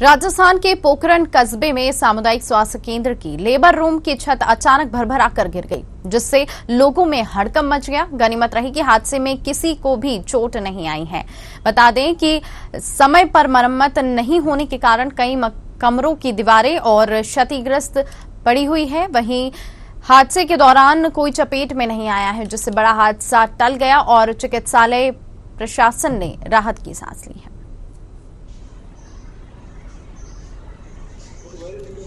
राजस्थान के पोखरण कस्बे में सामुदायिक स्वास्थ्य केंद्र की लेबर रूम की छत अचानक भरभरा कर गिर गई, जिससे लोगों में हड़कम मच गया। गनीमत रही कि हादसे में किसी को भी चोट नहीं आई है। बता दें कि समय पर मरम्मत नहीं होने के कारण कई कमरों की दीवारें और क्षतिग्रस्त पड़ी हुई है। वहीं हादसे के दौरान कोई चपेट में नहीं आया है, जिससे बड़ा हादसा टल गया और चिकित्सालय प्रशासन ने राहत की सांस ली है। Thank you.